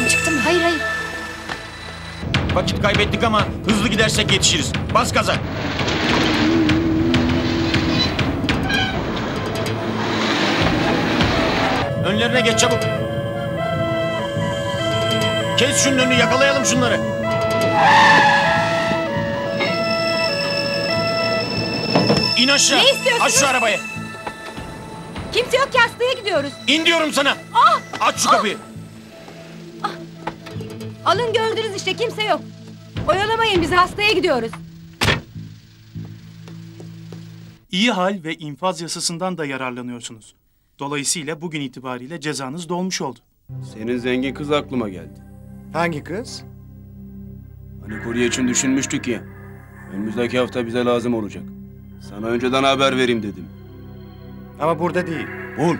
Problem çıktı mı? Hayır hayır. Vakit kaybettik ama hızlı gidersek yetişiriz. Bas gaza. Önlerine geç çabuk. Kes şunun önünü yakalayalım şunları. İn aşağı. Ne istiyorsunuz? Aç şu arabayı. Kimse yok ki hastaya gidiyoruz. İn diyorum sana. Aç şu kapıyı. Alın gördünüz işte kimse yok. Oyalamayın bizi hastaya gidiyoruz. İyi hal ve infaz yasasından da yararlanıyorsunuz. Dolayısıyla bugün itibariyle cezanız dolmuş oldu. Senin zengin kız aklıma geldi. Hangi kız? Hani kurye için düşünmüştük ya. Önümüzdeki hafta bize lazım olacak. Sana önceden haber vereyim dedim. Ama burada değil. Bul.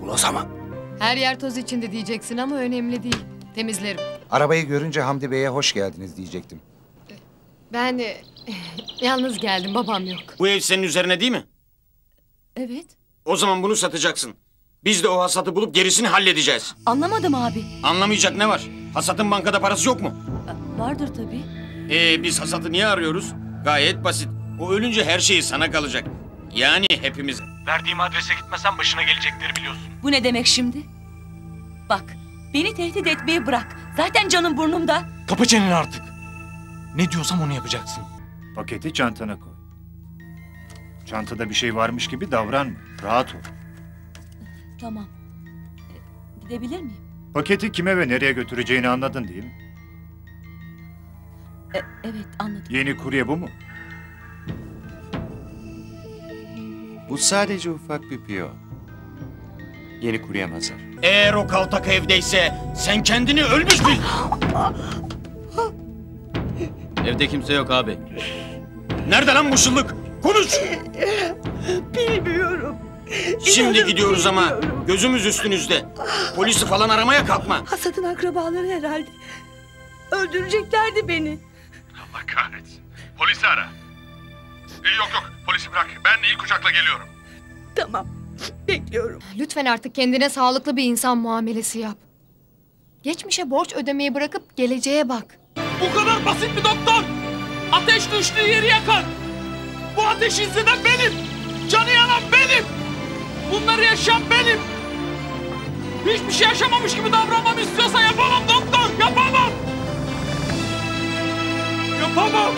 Bul o zaman. Her yer toz içinde diyeceksin ama önemli değil. Temizlerim. Arabayı görünce Hamdi Bey'e hoş geldiniz diyecektim. Ben e, yalnız geldim babam yok. Bu ev senin üzerine değil mi? Evet. O zaman bunu satacaksın. Biz de o hasatı bulup gerisini halledeceğiz. Anlamadım abi. Anlamayacak ne var? Hasatın bankada parası yok mu? Vardır tabii. Ee biz hasatı niye arıyoruz? Gayet basit. O ölünce her şeyi sana kalacak. Yani hepimiz. Verdiğim adrese gitmesen başına gelecekleri biliyorsun. Bu ne demek şimdi? Bak, beni tehdit etmeyi bırak. Zaten canım burnumda. Kapı çeneni artık. Ne diyorsam onu yapacaksın. Paketi çantana koy. Çantada bir şey varmış gibi davranma. Rahat ol. Tamam. E, gidebilir miyim? Paketi kime ve nereye götüreceğini anladın değil mi? E, evet, anladım. Yeni kurye bu mu? Bu sadece ufak bir piyo. Yeni kurye mazhar. Eğer o kaltak evdeyse sen kendini ölmüş bil. Evde kimse yok abi. Nerede lan bu şıllık? Konuş. Bilmiyorum. Şimdi gidiyoruz ama gözümüz üstünüzde. Polisi falan aramaya kalkma. Hasad'ın akrabaları herhalde. Öldüreceklerdi beni. Allah kahretsin. Polisi ara. Yok yok polisi bırak. Ben ilk uçakla geliyorum. Tamam. Bekliyorum. Lütfen artık kendine sağlıklı bir insan muamelesi yap. Geçmişe borç ödemeyi bırakıp geleceğe bak. Bu kadar basit mi doktor? Ateş düştüğü yeri yakar. Bu ateşi hisseden benim. Canı yanan benim. Bunları yaşayan benim. Hiçbir şey yaşamamış gibi davranmamı istiyorsan yapamam doktor. Yapamam. Yapamam.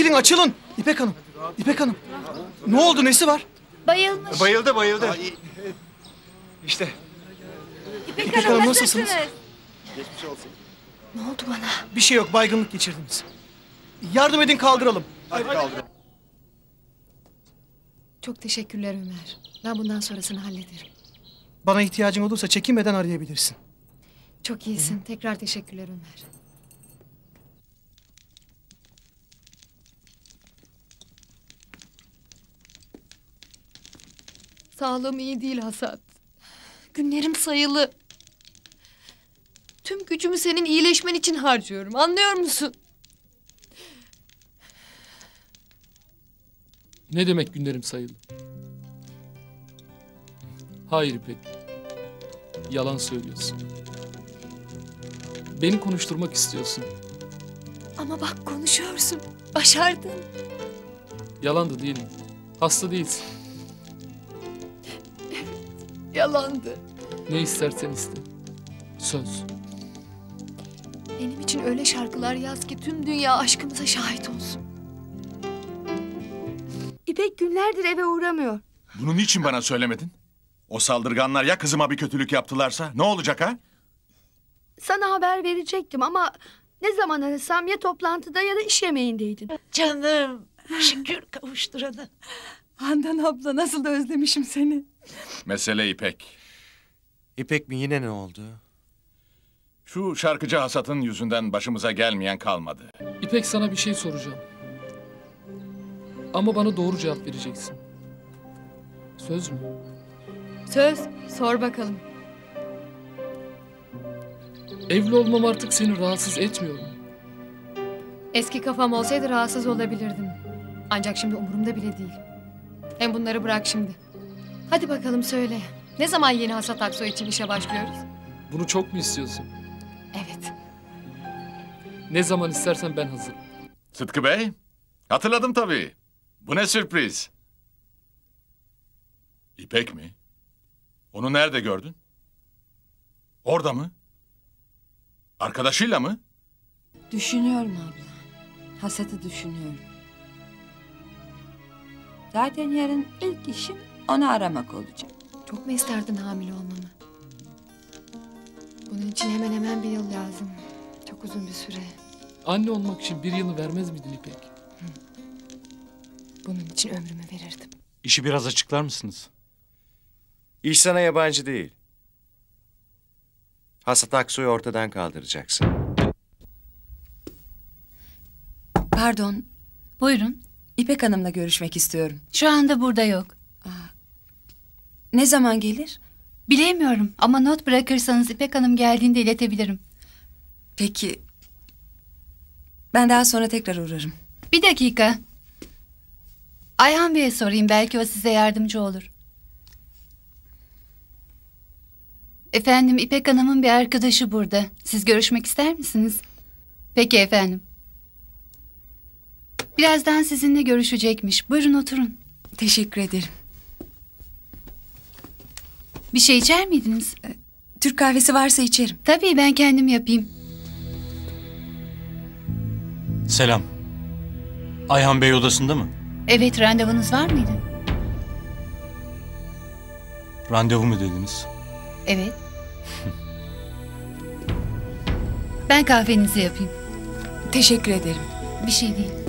Çekilin açılın. İpek Hanım. İpek Hanım. Ne oldu nesi var? Bayılmış. Bayıldı bayıldı. İşte İpek, İpek Hanım Hanım, nasılsınız? nasılsınız? Ne oldu bana? bir şey yok baygınlık geçirdiniz. Yardım edin kaldıralım. Çok teşekkürler Ömer. Ben bundan sonrasını hallederim. Bana ihtiyacın olursa çekinmeden arayabilirsin. Çok iyisin. Tekrar teşekkürler Ömer. Sağlığım iyi değil Hasat. Günlerim sayılı. Tüm gücümü senin iyileşmen için harcıyorum. Anlıyor musun? Ne demek günlerim sayılı? Hayır İpek. Yalan söylüyorsun. Beni konuşturmak istiyorsun. Ama bak konuşuyorsun. Başardın. Yalan da değil mi? Hasta değilsin. Yalandı. Ne istersen iste. Söz. Benim için öyle şarkılar yaz ki tüm dünya aşkımıza şahit olsun. İpek günlerdir eve uğramıyor. Bunu niçin bana söylemedin? O saldırganlar ya kızıma bir kötülük yaptılarsa ne olacak ha? Sana haber verecektim ama ne zaman arasam ya toplantıda ya da iş yemeğindeydin. Canım, şükür kavuşturana. Handan abla nasıl da özlemişim seni. Mesele İpek. İpek mi yine ne oldu? Şu şarkıcı hasatın yüzünden başımıza gelmeyen kalmadı. İpek sana bir şey soracağım. Ama bana doğru cevap vereceksin. Söz mü? Söz. Sor bakalım. Evli olmam artık seni rahatsız etmiyor mu? Eski kafam olsaydı rahatsız olabilirdim. Ancak şimdi umurumda bile değil. Hem bunları bırak şimdi. Hadi bakalım söyle. Ne zaman yeni hasat akso için işe başlıyoruz? Bunu çok mu istiyorsun? Evet. Ne zaman istersen ben hazırım. Sıtkı Bey, hatırladım tabii. Bu ne sürpriz. İpek mi? Onu nerede gördün? Orada mı? Arkadaşıyla mı? Düşünüyorum abla. Hasatı düşünüyorum. Zaten yarın ilk işim onu aramak olacak. Çok mu isterdin hamile olmamı? Bunun için hemen hemen bir yıl lazım. Çok uzun bir süre. Anne olmak için bir yılı vermez miydin İpek? Bunun için ömrümü verirdim. İşi biraz açıklar mısınız? İş sana yabancı değil. Hasat Aksoy'u ortadan kaldıracaksın. Pardon. Buyurun. İpek Hanım'la görüşmek istiyorum. Şu anda burada yok. Ne zaman gelir? Bilemiyorum ama not bırakırsanız İpek Hanım geldiğinde iletebilirim. Peki. Ben daha sonra tekrar uğrarım. Bir dakika. Ayhan Bey'e sorayım belki o size yardımcı olur. Efendim İpek Hanım'ın bir arkadaşı burada. Siz görüşmek ister misiniz? Peki efendim. Birazdan sizinle görüşecekmiş. Buyurun oturun. Teşekkür ederim. Bir şey içer miydiniz? Türk kahvesi varsa içerim. Tabii ben kendim yapayım. Selam. Ayhan Bey odasında mı? Evet randevunuz var mıydı? Randevu mu dediniz? Evet. ben kahvenizi yapayım. Teşekkür ederim. Bir şey değil.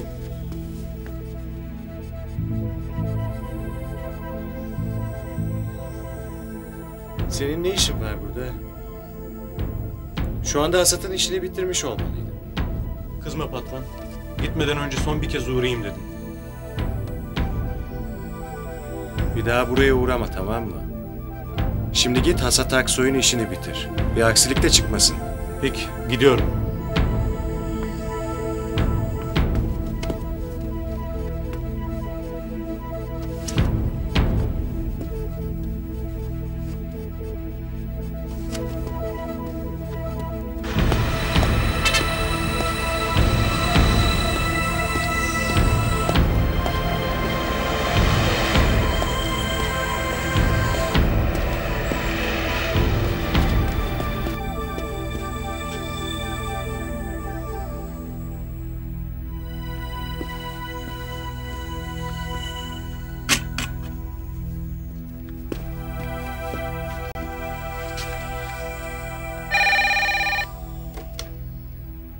Senin ne işin var burada? Şu anda Hasat'ın işini bitirmiş olmalıydın. Kızma patron. Gitmeden önce son bir kez uğrayayım dedim. Bir daha buraya uğrama tamam mı? Şimdi git Hasat Aksoy'un işini bitir. Bir aksilik de çıkmasın. Peki, gidiyorum.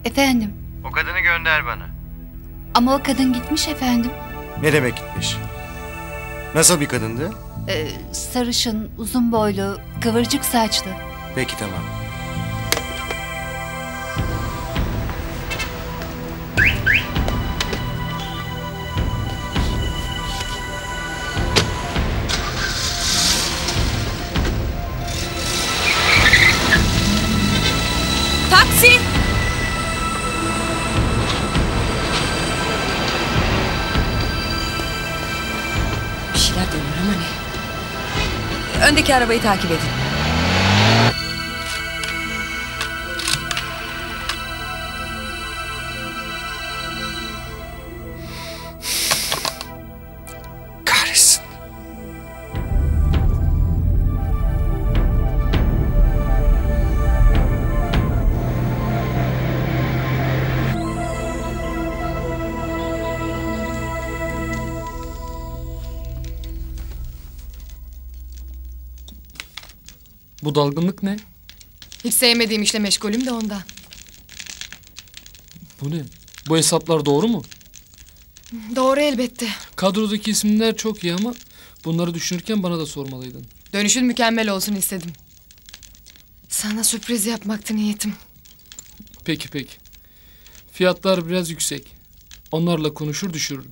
Efendim O kadını gönder bana. ama o kadın gitmiş efendim. Ne demek gitmiş? Nasıl bir kadındı? Ee, sarışın, uzun boylu, kıvırcık saçlı. Peki tamam. Arabayı takip edin. Dalgınlık ne? Hiç sevmediğim işle meşgulüm de ondan. Bu ne? Bu hesaplar doğru mu? Doğru elbette. Kadrodaki isimler çok iyi ama bunları düşünürken bana da sormalıydın. Dönüşün mükemmel olsun istedim. Sana sürpriz yapmaktı niyetim. Peki peki. Fiyatlar biraz yüksek. Onlarla konuşur düşürürüm.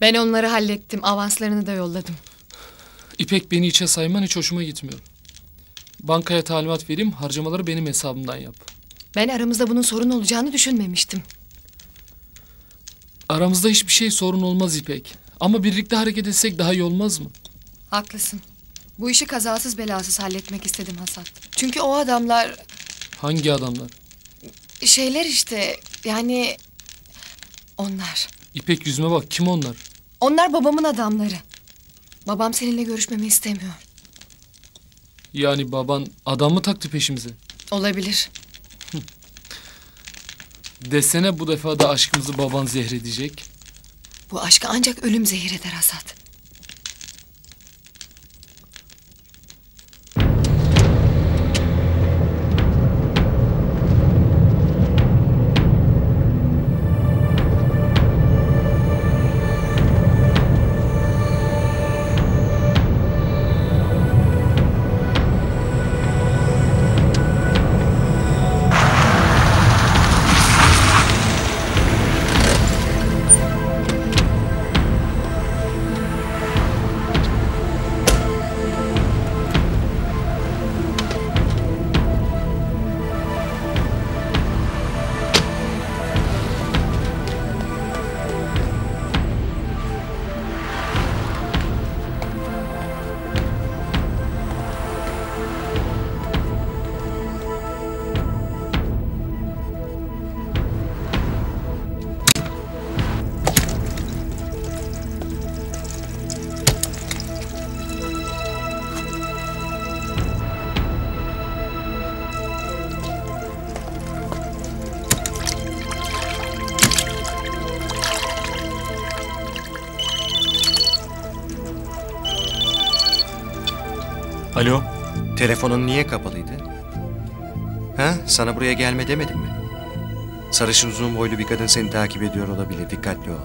Ben onları hallettim. Avanslarını da yolladım. İpek beni içe sayman hiç hoşuma gitmiyor. Bankaya talimat vereyim harcamaları benim hesabımdan yap. Ben aramızda bunun sorun olacağını düşünmemiştim. Aramızda hiçbir şey sorun olmaz İpek. Ama birlikte hareket etsek daha iyi olmaz mı? Haklısın. Bu işi kazasız belasız halletmek istedim Hasan. Çünkü o adamlar Hangi adamlar? şeyler işte yani onlar. İpek yüzüme bak kim onlar? Onlar babamın adamları. Babam seninle görüşmemi istemiyor. Yani baban adam mı taktı peşimize? Olabilir. Desene bu defa da aşkımızı baban zehredecek. Bu aşkı ancak ölüm zehir eder Hasat. Telefonun niye kapalıydı? Ha? Sana buraya gelme demedim mi? Sarışın uzun boylu bir kadın seni takip ediyor olabilir. Dikkatli ol.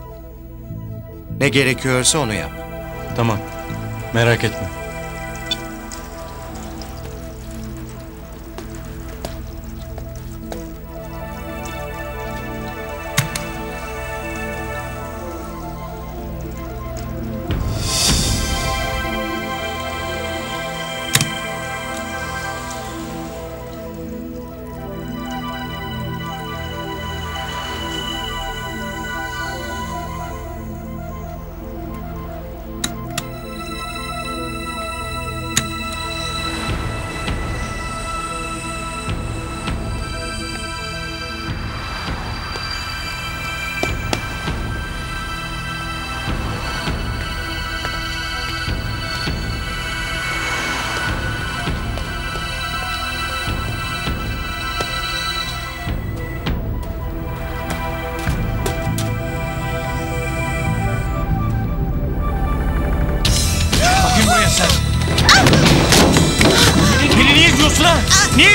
Ne gerekiyorsa onu yap. Tamam. Merak etme.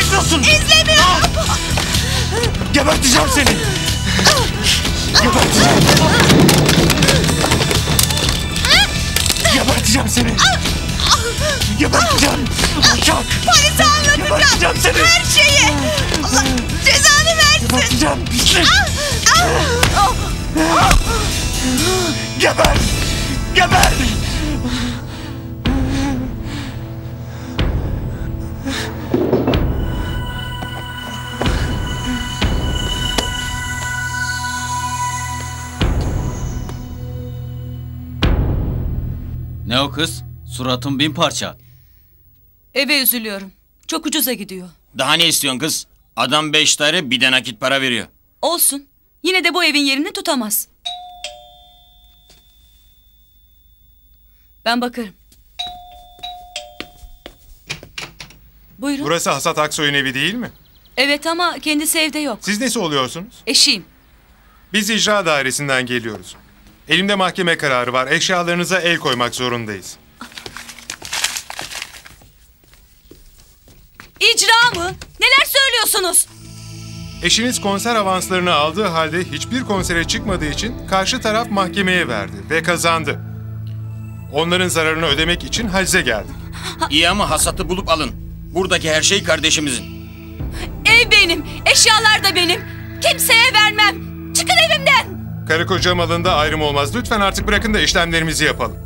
İzliyorsun? İzlemiyorum. Geberteceğim seni. Geberteceğim. Geberteceğim seni. Geberteceğim. Alçak. Polise anlatacağım. Geberteceğim seni. Her şeyi. Allah cezanı versin. Geberteceğim pislik. Ah! Geber. Geber. Ne o kız? Suratın bin parça. Eve üzülüyorum. Çok ucuza gidiyor. Daha ne istiyorsun kız? Adam beş tane bir de nakit para veriyor. Olsun. Yine de bu evin yerini tutamaz. Ben bakarım. Buyurun. Burası Hasat Aksoy'un evi değil mi? Evet ama kendisi evde yok. Siz nesi oluyorsunuz? Eşiyim. Biz icra dairesinden geliyoruz. Elimde mahkeme kararı var. Eşyalarınıza el koymak zorundayız. İcra mı? Neler söylüyorsunuz? Eşiniz konser avanslarını aldığı halde hiçbir konsere çıkmadığı için karşı taraf mahkemeye verdi ve kazandı. Onların zararını ödemek için hacize geldik. İyi ama hasatı bulup alın. Buradaki her şey kardeşimizin. Ev benim, eşyalar da benim. Kimseye vermem. Çıkın evimden. Karı koca malında ayrım olmaz. Lütfen artık bırakın da işlemlerimizi yapalım.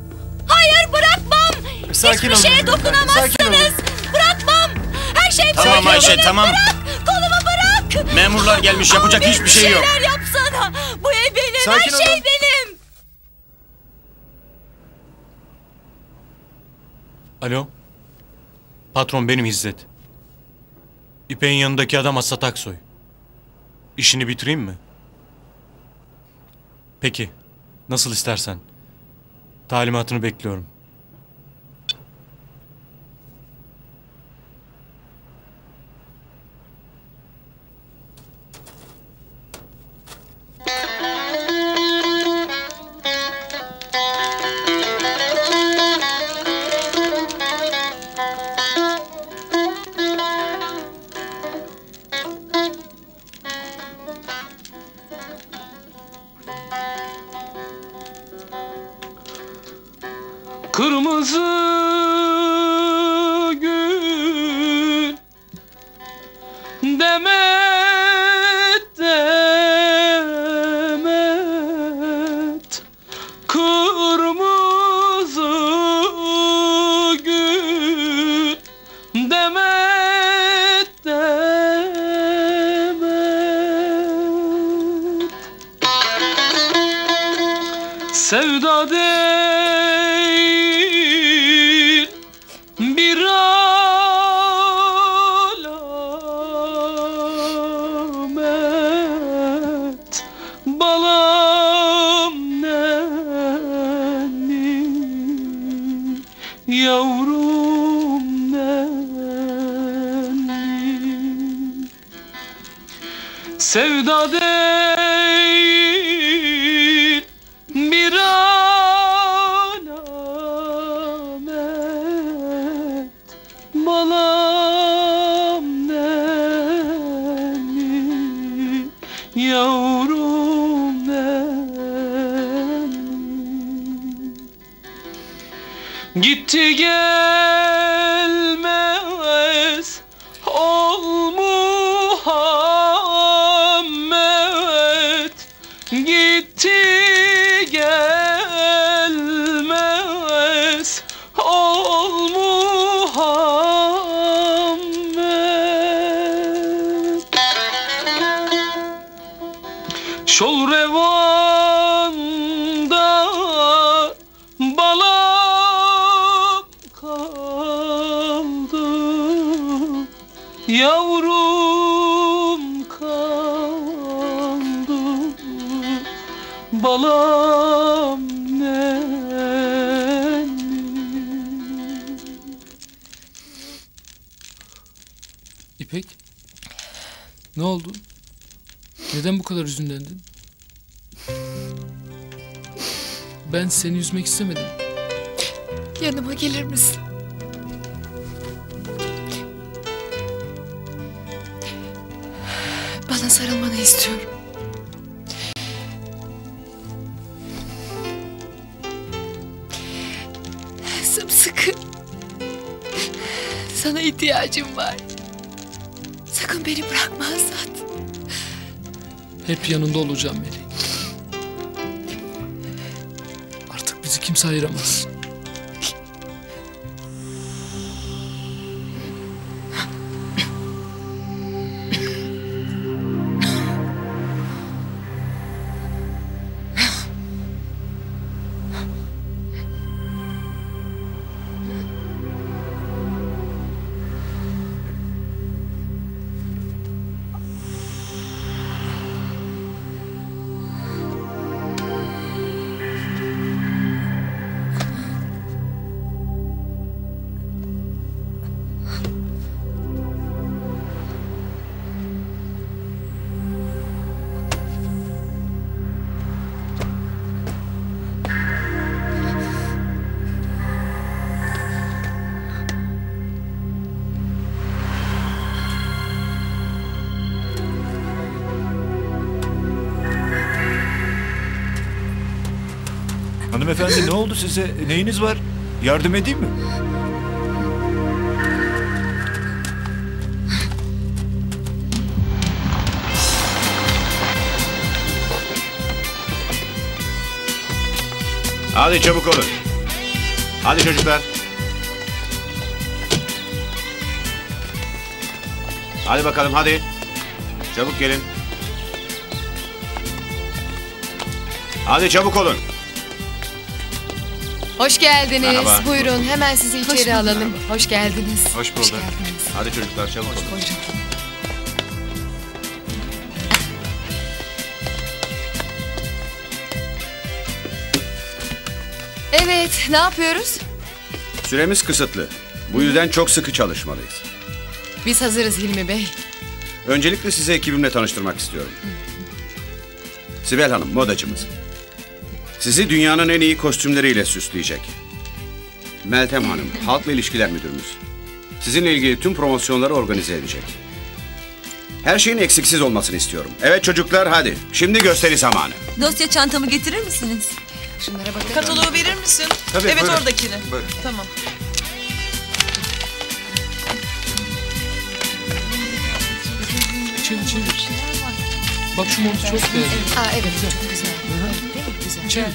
Hayır bırakmam. Sakin Hiçbir olun. şeye Sakin dokunamazsınız. Bırakmam. Ayşe Tamam bırak Ayşe, beni, tamam. Bırak kolumu bırak. Memurlar gelmiş, yapacak Abi, hiçbir şey yok. Bir şeyler yapsana. Bu ev benim. Sakin Her şey olun. benim. Alo. Patron benim İzzet. İpek'in yanındaki adam Asat Aksoy. İşini bitireyim mi? Peki. Nasıl istersen. Talimatını bekliyorum. Seni üzmek istemedim. Yanıma gelir misin? Bana sarılmanı istiyorum. Sımsıkı. Sana ihtiyacım var. Sakın beni bırakma Azat. Hep yanında olacağım Melih. Artık bizi kimse ayıramaz. Oldu size? Neyiniz var? Yardım edeyim mi? Hadi çabuk olun. Hadi çocuklar. Hadi bakalım hadi. Çabuk gelin. Hadi çabuk olun. Hoş geldiniz. Merhaba. Buyurun hemen sizi içeri bulduk. alalım. Hoş geldiniz. Hoş bulduk. Hadi çocuklar çabuk olun. Evet ne yapıyoruz? Süremiz kısıtlı. Bu yüzden çok sıkı çalışmalıyız. Biz hazırız Hilmi Bey. Öncelikle size ekibimle tanıştırmak istiyorum. Sibel Hanım, modacımız. Sizi dünyanın en iyi kostümleriyle süsleyecek. Meltem Hanım, halkla ilişkiler müdürümüz. Sizinle ilgili tüm promosyonları organize edecek. Her şeyin eksiksiz olmasını istiyorum. Evet çocuklar hadi. Şimdi gösteri zamanı. Dosya çantamı getirir misiniz? Şunlara bakın. Kataloğu verir misin? Tabii, evet buyurun. oradakini. Buyurun. Tamam. Çevir çevir. Bak şu montu çok beğendim. Aa evet çok güzel. Değil mi? Güzel. Çevir.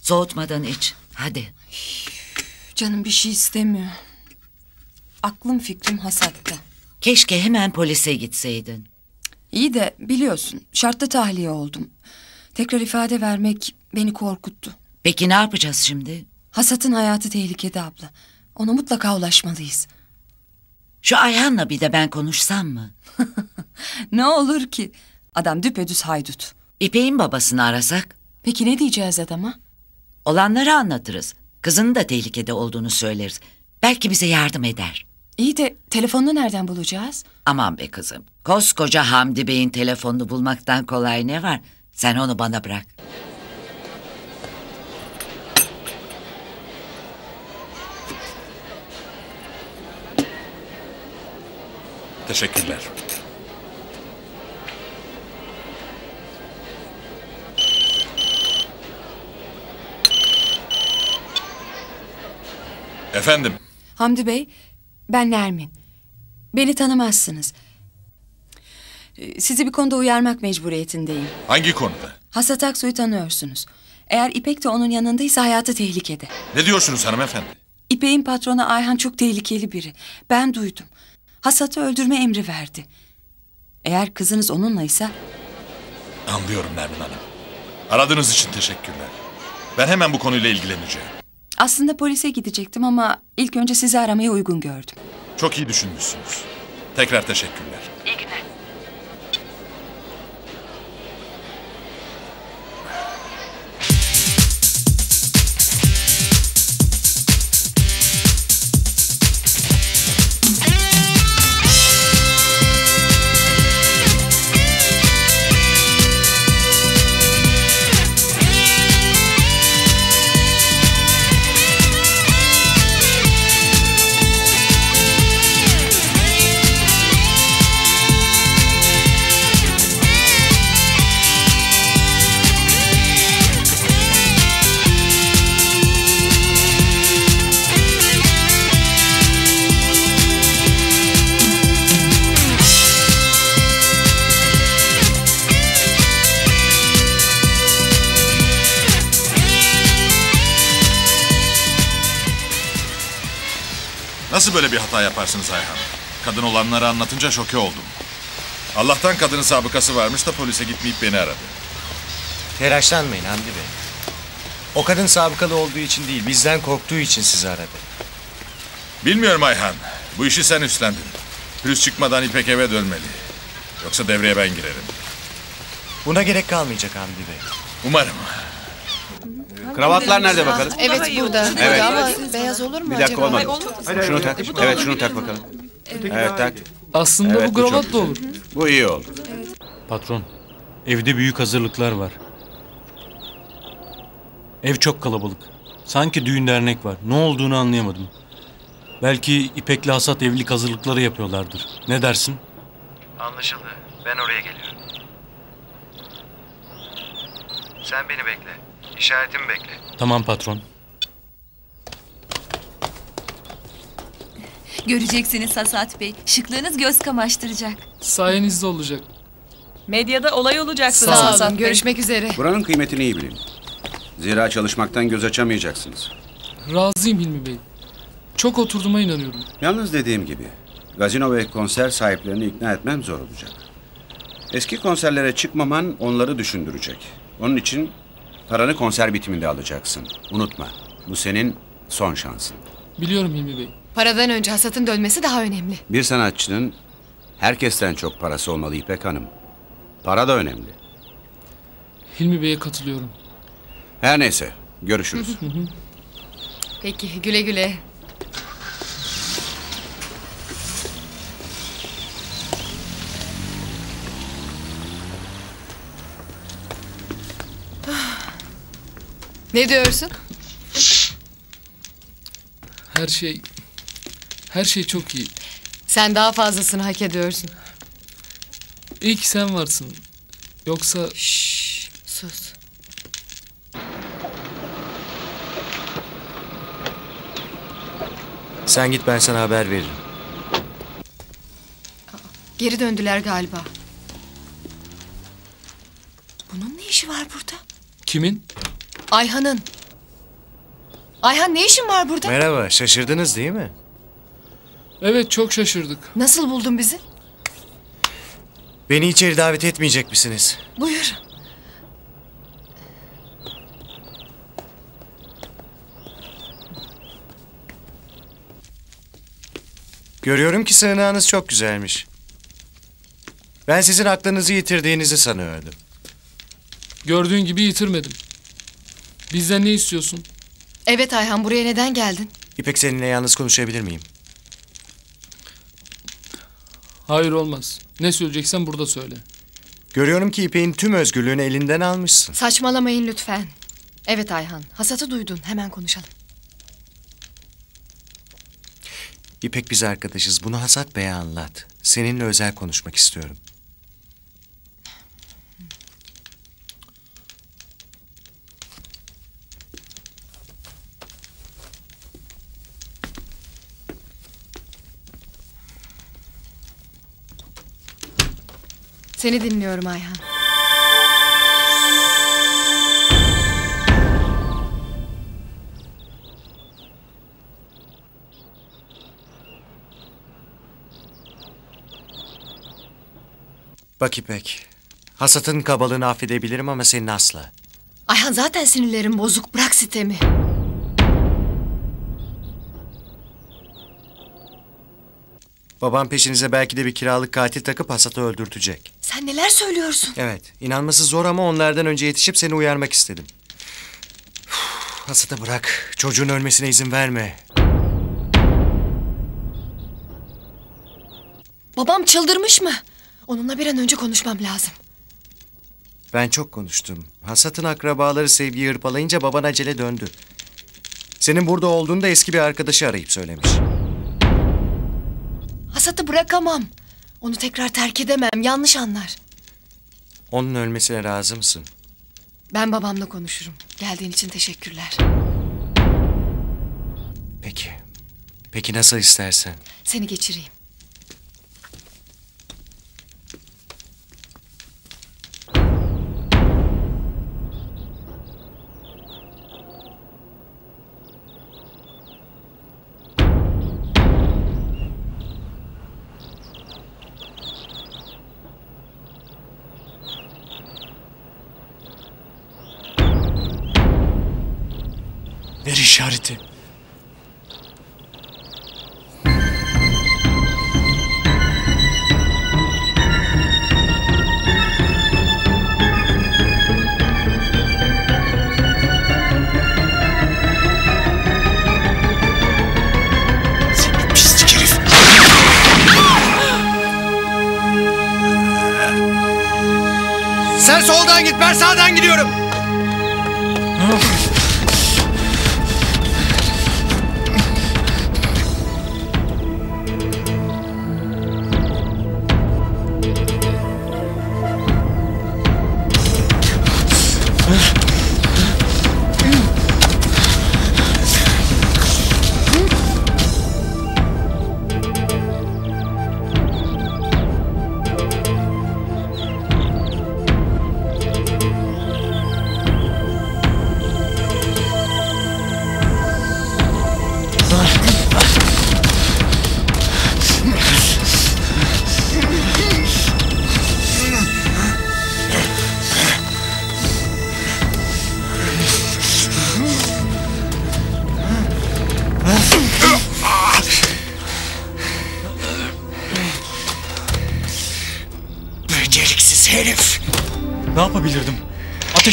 Soğutmadan iç. Hadi. Canım bir şey istemiyor. Aklım fikrim hasatta. Keşke hemen polise gitseydin. İyi de biliyorsun şartlı tahliye oldum. Tekrar ifade vermek beni korkuttu. Peki ne yapacağız şimdi? Hasat'ın hayatı tehlikede abla. Ona mutlaka ulaşmalıyız. Şu Ayhan'la bir de ben konuşsam mı? Ne olur ki? Adam düpedüz haydut. İpek'in babasını arasak? Peki ne diyeceğiz adama? Olanları anlatırız. Kızının da tehlikede olduğunu söyleriz. Belki bize yardım eder. İyi de telefonunu nereden bulacağız? Aman be kızım. Koskoca Hamdi Bey'in telefonunu bulmaktan kolay ne var? Sen onu bana bırak. Teşekkürler. Efendim, Hamdi Bey, ben Nermin. Beni tanımazsınız. Ee, Sizi bir konuda uyarmak mecburiyetindeyim. hangi konuda? Hasat Aksoy'u tanıyorsunuz. Eğer İpek de onun yanındaysa hayatı tehlikede. Ne diyorsunuz hanımefendi? İpek'in patronu Ayhan çok tehlikeli biri. Ben duydum. Hasat'ı öldürme emri verdi. Eğer kızınız onunlaysa Anlıyorum Nermin Hanım. Aradığınız için teşekkürler. Ben hemen bu konuyla ilgileneceğim. aslında polise gidecektim ama ilk önce sizi aramaya uygun gördüm. Çok iyi düşünmüşsünüz. Tekrar teşekkürler. İyi günler. Nasıl böyle bir hata yaparsınız Ayhan? Kadın olanları anlatınca şoke oldum. Allah'tan kadının sabıkası varmış da polise gitmeyip beni aradı. Telaşlanmayın Hamdi Bey. O kadın sabıkalı olduğu için değil, bizden korktuğu için sizi aradı. Bilmiyorum Ayhan. Bu işi sen üstlendin. Pürüz çıkmadan İpek eve dönmeli. Yoksa devreye ben girerim. Buna gerek kalmayacak Hamdi Bey. Umarım. Kravatlar nerede bakalım? Evet burada. Evet. Burada ama beyaz olur mu Bir dakika acaba? olmadı. Şunu tak. Evet şunu tak bakalım. Evet tak. Aslında Evet, bu bu çok kravat da güzel. olur. Bu iyi oldu. Patron, evde büyük hazırlıklar var. Ev çok kalabalık. Sanki düğün dernek var. Ne olduğunu anlayamadım. Belki İpek'le Hasat evlilik hazırlıkları yapıyorlardır. Ne dersin? Anlaşıldı. Ben oraya geliyorum. Sen beni bekle. İşaretimi bekle. Tamam patron. Göreceksiniz Hasat Bey. Şıklığınız göz kamaştıracak. Sayenizde olacak. Medyada olay olacaksınız Sağ Hasat olun. Bey. Görüşmek üzere. Buranın kıymetini iyi bilin. Zira çalışmaktan göz açamayacaksınız. Razıyım Hilmi Bey. Çok oturduğuma inanıyorum. Yalnız dediğim gibi gazino ve konser sahiplerini ikna etmem zor olacak. Eski konserlere çıkmaman onları düşündürecek. Onun için paranı konser bitiminde alacaksın. Unutma. Bu senin son şansın. Biliyorum Hilmi Bey. Paradan önce hasatın dönmesi daha önemli. Bir sanatçının herkesten çok parası olmalı İpek Hanım. Para da önemli. Hilmi Bey'e katılıyorum. Her neyse. Görüşürüz. Peki güle güle. Ne diyorsun? Her şey... Her şey çok iyi. Sen daha fazlasını hak ediyorsun. İyi ki sen varsın. Yoksa... Sus. Sen git ben sana haber veririm. Geri döndüler galiba. Bunun ne işi var burada? Kimin? Ayhan'ın. Ayhan ne işin var burada? Merhaba, şaşırdınız değil mi? Evet çok şaşırdık. Nasıl buldun bizi? Beni içeri davet etmeyecek misiniz? Buyur. Görüyorum ki sığınağınız çok güzelmiş. Ben sizin aklınızı yitirdiğinizi sanıyordum. Gördüğün gibi yitirmedim. Bizden ne istiyorsun? Evet Ayhan buraya neden geldin? İpek seninle yalnız konuşabilir miyim? Hayır olmaz. Ne söyleyeceksen burada söyle. Görüyorum ki İpek'in tüm özgürlüğünü elinden almışsın. Saçmalamayın lütfen. Evet Ayhan. Hasatı duydun. Hemen konuşalım. İpek biz arkadaşız. Bunu Hasat Bey'e anlat. Seninle özel konuşmak istiyorum. Seni dinliyorum Ayhan. Bak İpek. Hasat'ın kabalığını affedebilirim ama senin asla. Ayhan zaten sinirlerim bozuk. Bırak sitemi. Babam peşinize belki de bir kiralık katil takıp Hasat'ı öldürtecek. Sen neler söylüyorsun? Evet, inanması zor ama onlardan önce yetişip seni uyarmak istedim. Uf, Hasat'ı bırak. Çocuğun ölmesine izin verme. Babam çıldırmış mı? Onunla bir an önce konuşmam lazım. Ben çok konuştum. Hasat'ın akrabaları sevgiyi hırpalayınca baban acele döndü. Senin burada olduğunu da eski bir arkadaşı arayıp söylemiş. Hasat'ı bırakamam. Onu tekrar terk edemem. Yanlış anlar. Onun ölmesine razı mısın? Ben babamla konuşurum. Geldiğin için teşekkürler. Peki. Peki nasıl istersen. Seni geçireyim.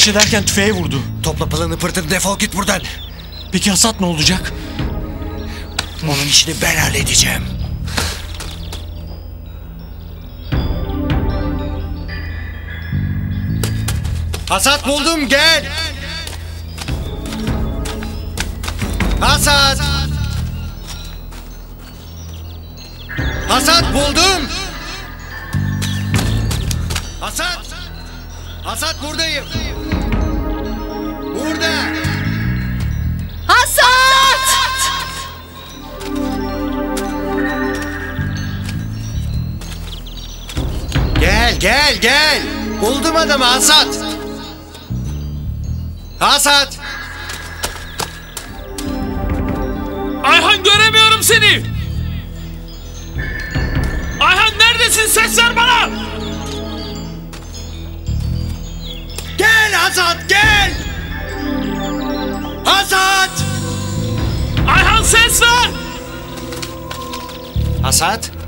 Ateş ederken tüfeğe vurdu. Topla pılını pırtını defol git buradan. Peki Hasat ne olacak? Onun işini ben halledeceğim. Hasat buldum gel. Hasat. Hasat buldum. Buldum adamı Hasat. Hasat. Ayhan göremiyorum seni. Ayhan neredesin? Ses ver bana. Gel Hasat gel. Hasat. Ayhan ses ver. Hasat.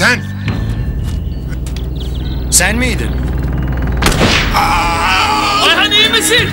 Sen! Sen miydin? Ayhan iyi misin?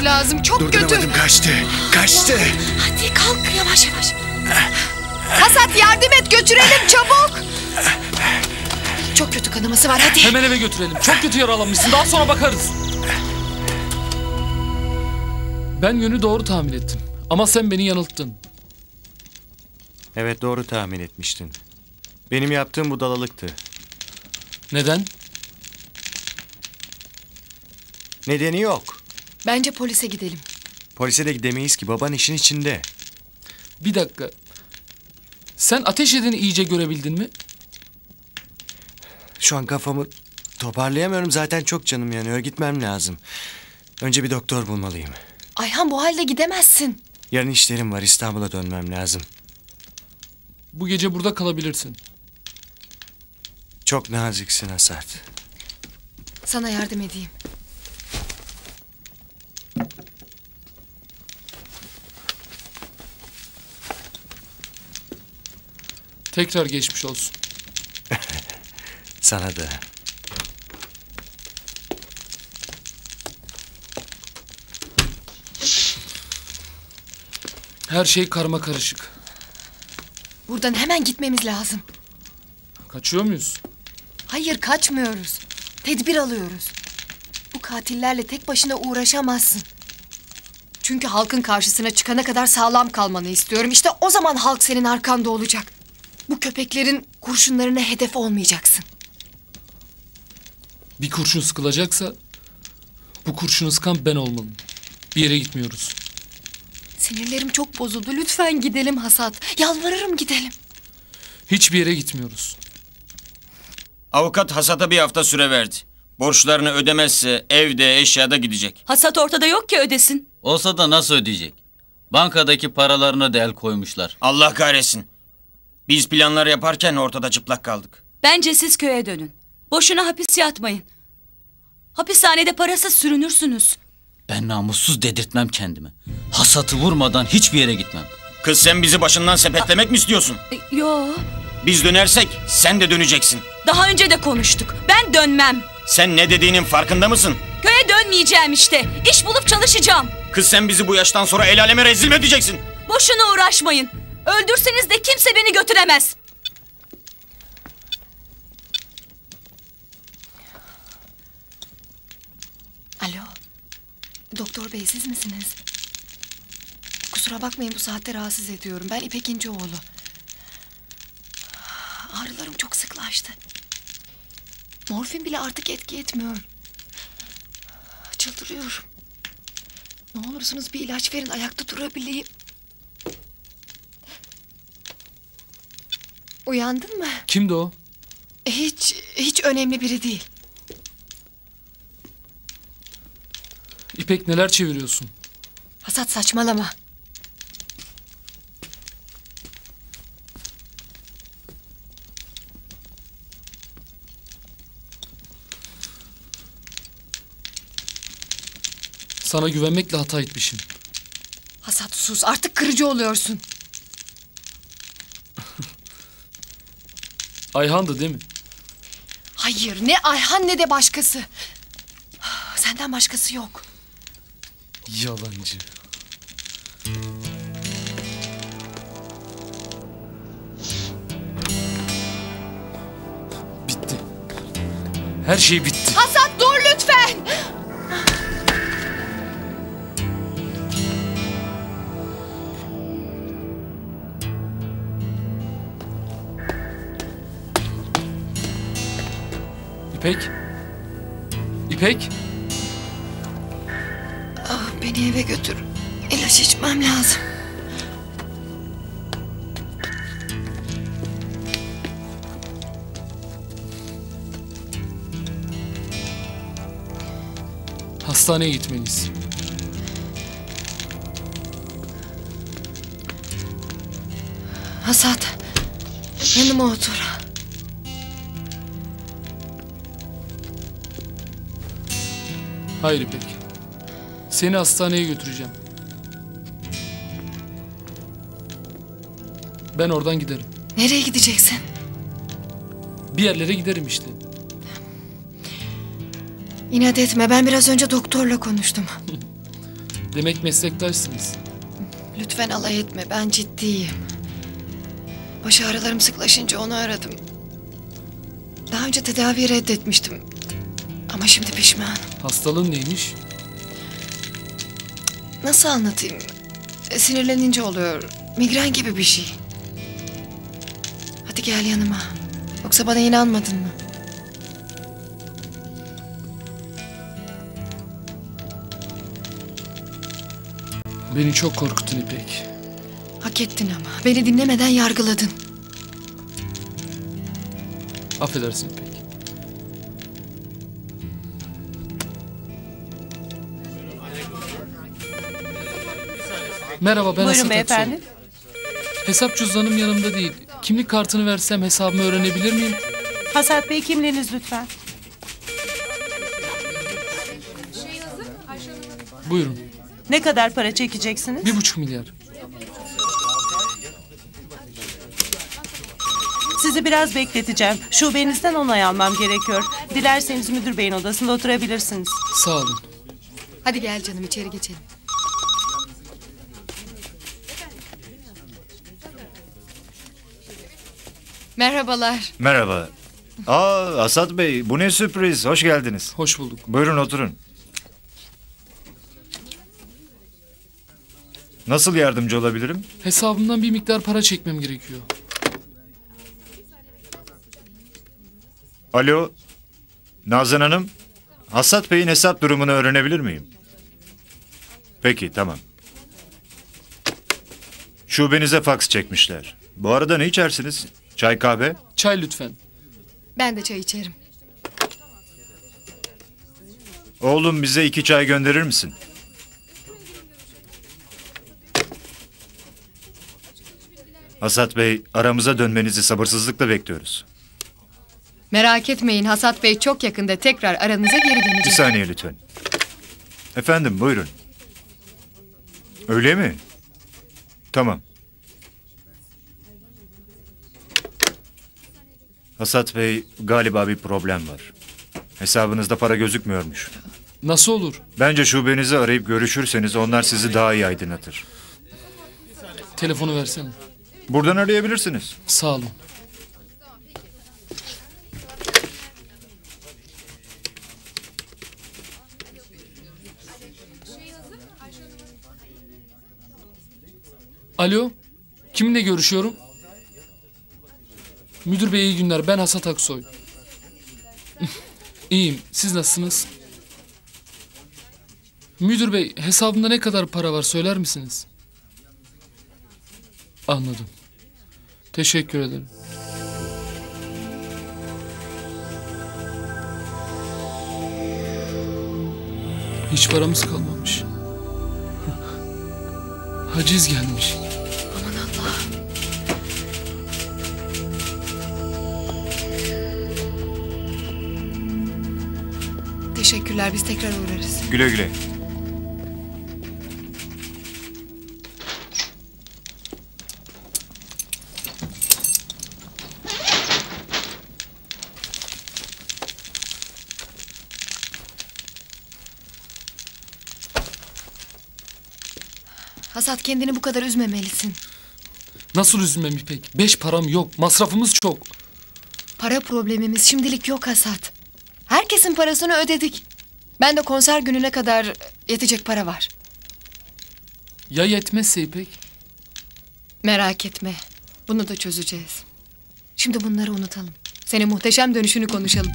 Onu. lazım. Çok kötü. Kaçtı. Kaçtı. Hadi kalk yavaş yavaş. Hasat yardım et götürelim çabuk. Çok kötü kanaması var hadi. Hemen eve götürelim. Çok kötü yaralanmışsın. Daha sonra bakarız. Ben yönü doğru tahmin ettim. Ama sen beni yanılttın. Evet doğru tahmin etmiştin. Benim yaptığım budalalıktı. Neden? Nedeni yok. Bence polise gidelim. Polise de gidemeyiz ki baban işin içinde. Bir dakika. Sen ateş edeni iyice görebildin mi? Şu an kafamı toparlayamıyorum zaten çok canım yanıyor gitmem lazım. Önce bir doktor bulmalıyım. Ayhan bu halde gidemezsin. Yarın işlerim var İstanbul'a dönmem lazım. Bu gece burada kalabilirsin. Çok naziksin Hasat. Sana yardım edeyim. Tekrar geçmiş olsun. Sana da. Her şey karma karışık. Buradan hemen gitmemiz lazım. Kaçıyor muyuz? Hayır kaçmıyoruz. Tedbir alıyoruz. Bu katillerle tek başına uğraşamazsın. Çünkü halkın karşısına çıkana kadar sağlam kalmanı istiyorum. İşte o zaman halk senin arkanda olacak. Bu köpeklerin kurşunlarına hedef olmayacaksın. Bir kurşun sıkılacaksa bu kurşunu sıkan ben olmalıyım. Bir yere gitmiyoruz. Sinirlerim çok bozuldu. Lütfen gidelim Hasat. Yalvarırım gidelim. Hiçbir yere gitmiyoruz. Avukat Hasat'a bir hafta süre verdi. Borçlarını ödemezse evde eşyada gidecek. Hasat ortada yok ki ödesin. Olsa da nasıl ödeyecek? Bankadaki paralarına da el koymuşlar. Allah kahretsin. Biz planlar yaparken ortada çıplak kaldık. Bence siz köye dönün. Boşuna hapis yatmayın. Hapishanede parasız sürünürsünüz. Ben namussuz dedirtmem kendimi. Hasatı vurmadan hiçbir yere gitmem. Kız sen bizi başından sepetlemek mi istiyorsun? E, Yo. Biz dönersek sen de döneceksin. Daha önce de konuştuk. Ben dönmem. Sen ne dediğinin farkında mısın? Köye dönmeyeceğim işte. İş bulup çalışacağım. Kız sen bizi bu yaştan sonra el aleme rezil mi edeceksin? Boşuna uğraşmayın. Öldürseniz de kimse beni götüremez. Alo. Doktor bey siz misiniz? Kusura bakmayın bu saatte rahatsız ediyorum. Ben İpek İnceoğlu. Ağrılarım çok sıklaştı. Morfin bile artık etki etmiyor. Çıldırıyorum. Ne olursunuz bir ilaç verin ayakta durabileyim. Uyandın mı? Kimdi o? Hiç, hiç önemli biri değil. İpek neler çeviriyorsun? Hasat saçmalama. Sana güvenmekle hata etmişim. Hasat sus artık kırıcı oluyorsun. Ayhan'dı değil mi? Hayır ne Ayhan ne de başkası. Senden başkası yok. Yalancı. Bitti. Her şey bitti. Hasat İpek? İpek? Ah, beni eve götür. İlaç içmem lazım. Hastaneye gitmeliyiz. Hasat yanıma otur. Hayır İpek. Seni hastaneye götüreceğim. Ben oradan giderim. Nereye gideceksin? Bir yerlere giderim işte. İnat etme ben biraz önce doktorla konuştum. Demek meslektaşsınız. Lütfen alay etme ben ciddiyim. Baş ağrılarım sıklaşınca onu aradım. Daha önce tedaviyi reddetmiştim. Ama şimdi pişmanım. Hastalığın neymiş? Nasıl anlatayım? E, Sinirlenince oluyor. Migren gibi bir şey. Hadi gel yanıma. Yoksa bana inanmadın mı? Beni çok korkuttun İpek. Hak ettin ama. Beni dinlemeden yargıladın. Affedersin İpek. Merhaba ben Buyurun Asat beyefendi. Hesap cüzdanım yanımda değil. Kimlik kartını versem hesabımı öğrenebilir miyim? Hasat Bey kimliğiniz lütfen. Buyurun. Ne kadar para çekeceksiniz? Bir buçuk milyar. Sizi biraz bekleteceğim. Şubenizden onay almam gerekiyor. Dilerseniz müdür beyin odasında oturabilirsiniz. Sağ olun. Hadi gel canım içeri geçelim. Merhabalar. Merhaba. Aa Asat Bey bu ne sürpriz. Hoş geldiniz. Hoş bulduk. Buyurun oturun. Nasıl yardımcı olabilirim? Hesabımdan bir miktar para çekmem gerekiyor. Alo. Nazan Hanım. Hasat Bey'in hesap durumunu öğrenebilir miyim? Peki tamam. Şubenize faks çekmişler. Bu arada ne içersiniz? Çay kahve? Çay lütfen. Ben de çay içerim. Oğlum bize iki çay gönderir misin? Hasat Bey aramıza dönmenizi sabırsızlıkla bekliyoruz. Merak etmeyin Hasat Bey çok yakında tekrar aranıza geri dönecek. Bir saniye lütfen. Efendim buyurun. Öyle mi? Tamam. Hasat Bey galiba bir problem var. Hesabınızda para gözükmüyormuş. Nasıl olur? Bence şubenizi arayıp görüşürseniz onlar sizi daha iyi aydınlatır. Telefonu versene. Buradan arayabilirsiniz. Sağ olun. Alo, kiminle görüşüyorum? Müdür bey iyi günler, ben Hasat Aksoy. İyiyim, siz nasılsınız? Müdür bey, hesabımda ne kadar para var söyler misiniz? Anladım. Teşekkür ederim. Hiç paramız kalmamış. Haciz gelmiş. Teşekkürler biz tekrar uğrarız. Güle güle. Hasat kendini bu kadar üzmemelisin. Nasıl üzülmem İpek? Beş param yok, masrafımız çok. Para problemimiz şimdilik yok Hasat. Herkesin parasını ödedik. Ben de konser gününe kadar yetecek para var. Ya yetmezse İpek? Merak etme. Bunu da çözeceğiz. Şimdi bunları unutalım. Senin muhteşem dönüşünü konuşalım.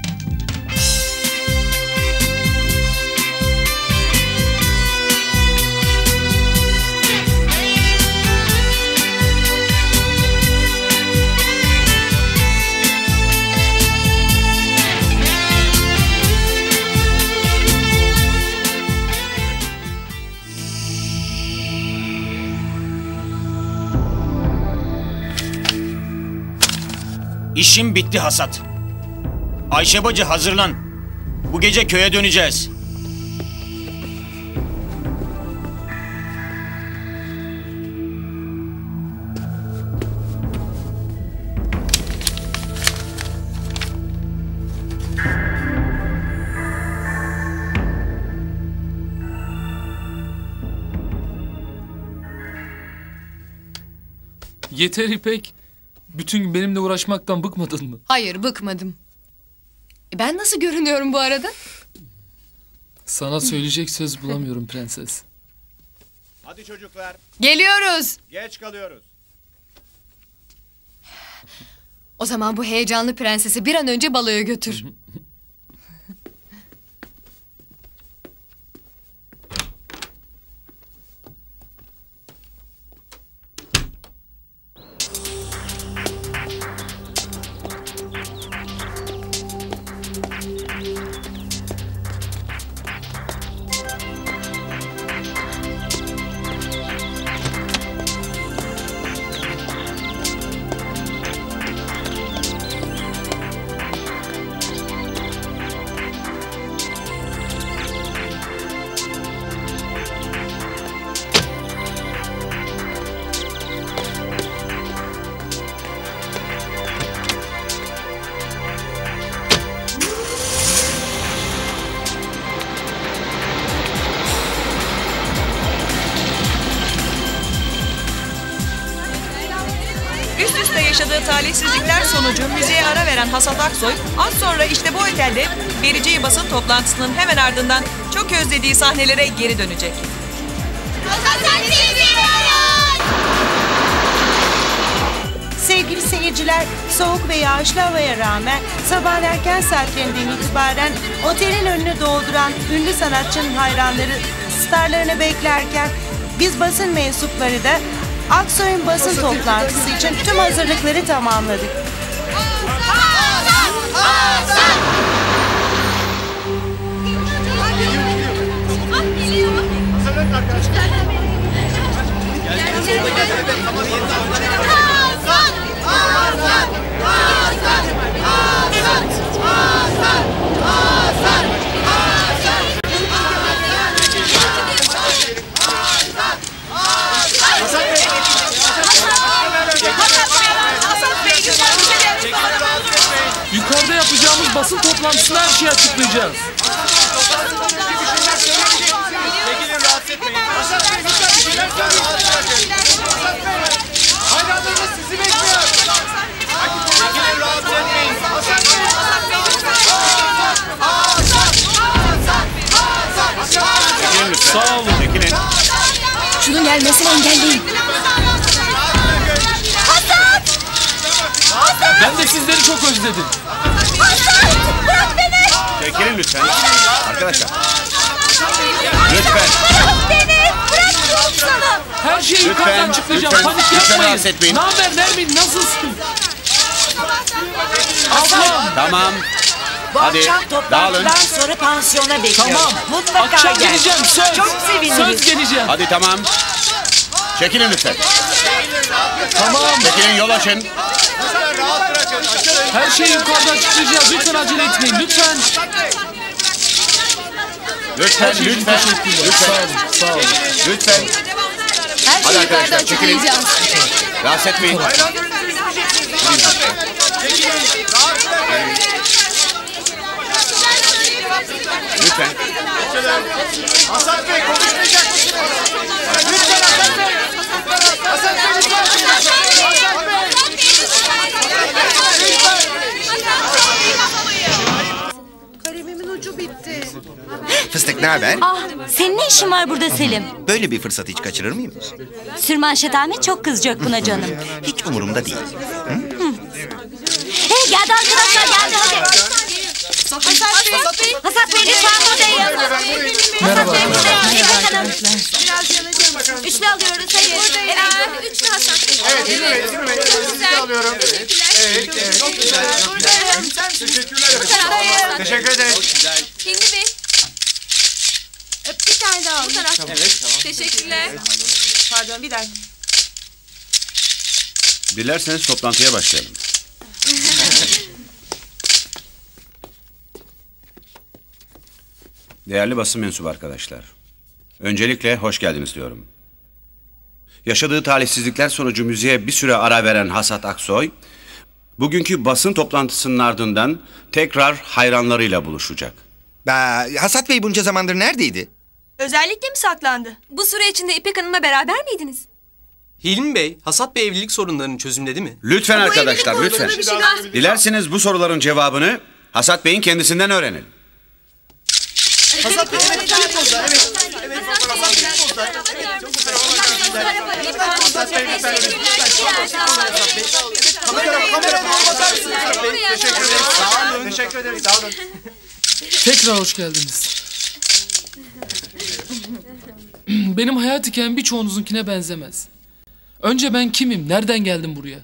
İşim bitti hasat. Ayşe bacı hazırlan. Bu gece köye döneceğiz. Yeter İpek. Bütün gün benimle uğraşmaktan bıkmadın mı? Hayır bıkmadım. E Ben nasıl görünüyorum bu arada? Sana söyleyecek söz bulamıyorum prenses. Hadi çocuklar. Geliyoruz. Geç kalıyoruz. O zaman bu heyecanlı prensesi bir an önce baloya götür. Hasat Aksoy, az sonra işte bu otelde vereceği basın toplantısının hemen ardından çok özlediği sahnelere geri dönecek. Sevgili seyirciler, soğuk ve yağışlı havaya rağmen sabah erken saatlerinden itibaren otelin önünü dolduran ünlü sanatçının hayranları starlarını beklerken biz basın mensupları da Aksoy'un basın toplantısı için tüm hazırlıkları tamamladık. basın toplantısında her şeyi açıklayacağız. Hayranlarımız sizi bekliyor. Vekilin rahatsız etmeyin. Hasan Bey. Sağ olun. Çekilin. Şunun gelmesini engelleyin. Hasan! Ben de sizleri çok özledim. Hasan! Çekilin lütfen. Arkadaşlar. Lütfen. Bırak beni! Bırak diyorum sana! Her şeyi Lütfen, yukarıdan çıkacağım. lütfen, Panik lütfen yapmayın. rahatsız etmeyin. Ne haber Nermin? Nasılsın? Ablam. Tamam. Bu Hadi, akşam dağılın. toplantıdan sonra pansiyona bekliyorum. Tamam. Mutlaka Akşam gel. geleceğim, söz. Çok seviniriz. Söz geleceğim. Hadi tamam. Çekilin lütfen. Tamam. Çekilin yol açın. Her şeyi yukarıdan çıkacağız. Lütfen acele etmeyin. Lütfen. Lütfen, şey lütfen. teşekkürler. Lütfen. Sağ olun. Sağ olun. Lütfen. Her şeyi yukarıdan çıkacağız. Rahatsız etmeyin. Lütfen. Hasan Bey konuşmayacak mısınız? Lütfen Hasan Bey! Hasan Bey Kalemimin ucu bitti. Fıstık ne haber? Ah, senin ne işin var burada Selim? Böyle bir fırsatı hiç kaçırır mıyım? Sürmanşet Ahmet çok kızacak buna canım. Hiç umurumda değil. Hey geldi arkadaşlar geldi hadi. Hasat Bey. Hasat Bey lütfen buradayım. Merhaba. Üçlü alıyoruz. Buradayım. Evet, üçlü Hasat Bey. Evet, yürü Bey, yürü Bey. Sizi alıyorum. Evet, evet, çok güzel, güzel. Teşekkürler. Buradayım. Teşekkür ederiz. Hilmi Bey. Öp bir tane daha. Bu taraf. Evet, tamam. Teşekkürler. Pardon bir dakika. Dilerseniz toplantıya başlayalım. Değerli basın mensubu arkadaşlar. Öncelikle hoş geldiniz diyorum. Yaşadığı talihsizlikler sonucu müziğe bir süre ara veren Hasat Aksoy, bugünkü basın toplantısının ardından tekrar hayranlarıyla buluşacak. Aa, Hasat Bey bunca zamandır neredeydi? Özellikle mi saklandı? Bu süre içinde İpek Hanım'la beraber miydiniz? Hilmi Bey, Hasat Bey evlilik sorunlarını çözümledi mi? Lütfen arkadaşlar, konusunda lütfen. bir şey Dilerseniz bu soruların cevabını Hasat Bey'in kendisinden öğrenelim. Hasat Bey, evet, evet. Evet. Evet, Bey? Teşekkür ederiz, sağ olun. Teşekkür ederiz, sağ olun. Tekrar hoş geldiniz. Benim hayat hikayem birçoğunuzunkine benzemez. Önce ben kimim? Nereden geldim buraya?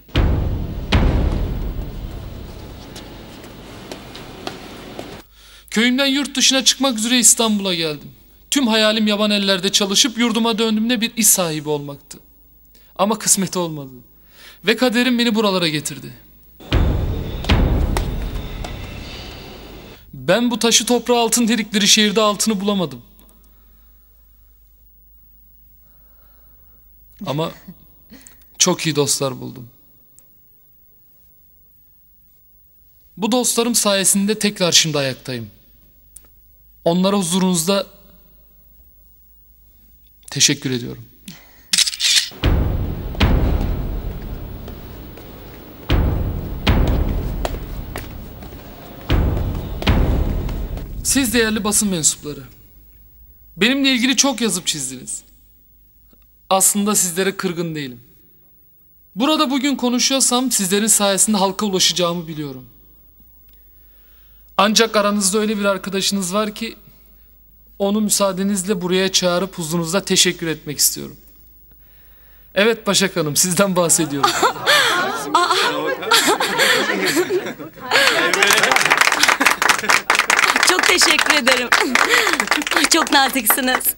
Köyümden yurt dışına çıkmak üzere İstanbul'a geldim. Tüm hayalim yaban ellerde çalışıp yurduma döndüğümde bir iş sahibi olmaktı. Ama kısmet olmadı. Ve kaderim beni buralara getirdi. Ben bu taşı toprağı altın dedikleri şehirde altını bulamadım. Ama çok iyi dostlar buldum. Bu dostlarım sayesinde tekrar şimdi ayaktayım. Onlara huzurunuzda teşekkür ediyorum. Siz değerli basın mensupları. Benimle ilgili çok yazıp çizdiniz. Aslında sizlere kırgın değilim. Burada bugün konuşuyorsam sizlerin sayesinde halka ulaşacağımı biliyorum. Ancak aranızda öyle bir arkadaşınız var ki onu müsaadenizle buraya çağırıp huzurunuzda teşekkür etmek istiyorum. Evet Başak Hanım sizden bahsediyorum. Teşekkür ederim. Çok naziksiniz.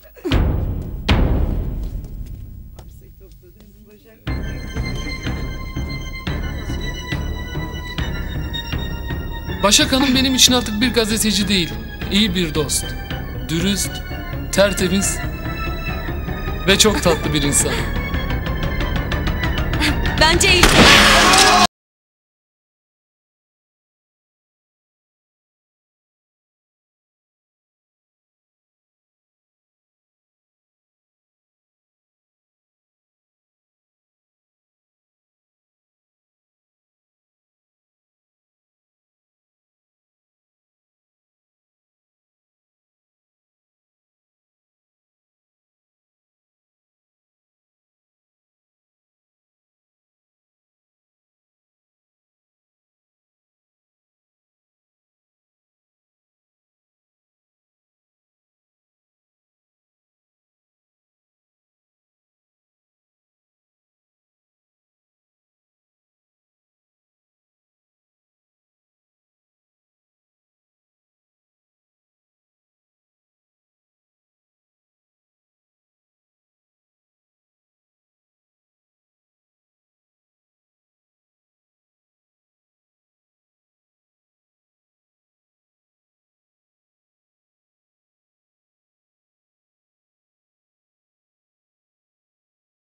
Başak Hanım benim için artık bir gazeteci değil, iyi bir dost. Dürüst, tertemiz ve çok tatlı bir insan. Bence iyi.